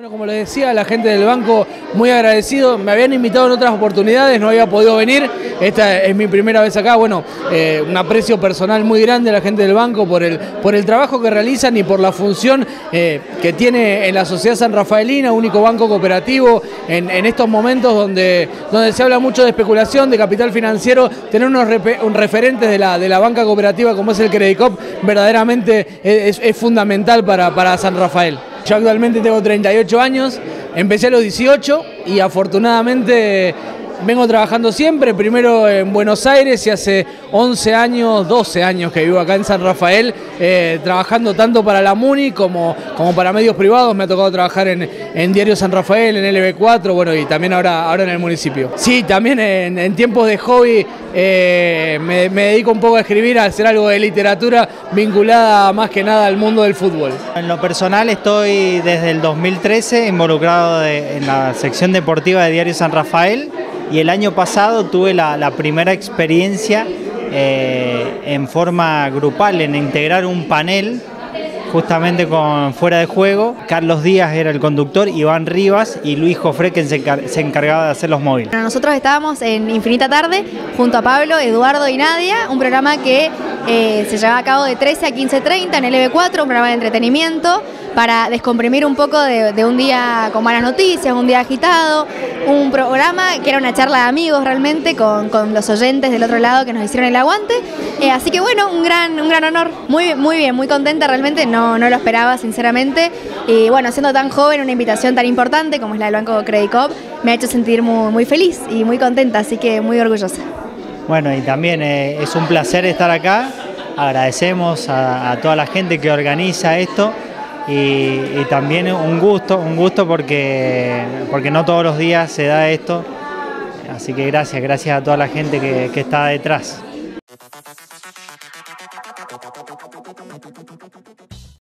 Bueno, como les decía, la gente del banco muy agradecido. Me habían invitado en otras oportunidades, no había podido venir. Esta es mi primera vez acá. Bueno, eh, un aprecio personal muy grande a la gente del banco por el, por el trabajo que realizan y por la función eh, que tiene en la sociedad San Rafaelina, único banco cooperativo, en, estos momentos donde, donde se habla mucho de especulación, de capital financiero, tener unos un referentes de la, de la banca cooperativa como es el Credicop, verdaderamente es, fundamental para, para San Rafael. Yo actualmente tengo 38 años, empecé a los 18 y afortunadamente vengo trabajando siempre, primero en Buenos Aires y hace 11 años, 12 años que vivo acá en San Rafael, eh, trabajando tanto para la MUNI como, como para medios privados. Me ha tocado trabajar en, Diario San Rafael, en LB4, bueno, y también ahora, ahora en el municipio. Sí, también en, tiempos de hobby eh, me, dedico un poco a escribir, a hacer algo de literatura vinculada más que nada al mundo del fútbol. En lo personal estoy desde el 2013 involucrado en la sección deportiva de Diario San Rafael y el año pasado tuve la, primera experiencia eh, en forma grupal, en integrar un panel justamente con Fuera de Juego. Carlos Díaz era el conductor, Iván Rivas y Luis Jofre que se, encargaba de hacer los móviles. nosotros estábamos en Infinita Tarde junto a Pablo, Eduardo y Nadia, un programa que eh, se llevaba a cabo de 13 a 15.30 en el EB4, un programa de entretenimiento para descomprimir un poco de, un día con malas noticias, un día agitado, un programa que era una charla de amigos realmente con, los oyentes del otro lado que nos hicieron el aguante. Eh, así que bueno, un gran, un gran honor, muy, muy bien, muy contenta realmente, no, no lo esperaba sinceramente. Y bueno, siendo tan joven, una invitación tan importante como es la del Banco Credit Cop, me ha hecho sentir muy feliz y muy contenta, así que muy orgullosa. Bueno, y también eh, es un placer estar acá. Agradecemos a toda la gente que organiza esto y, también un gusto, un gusto porque, porque no todos los días se da esto. Así que gracias, gracias a toda la gente que, que está detrás.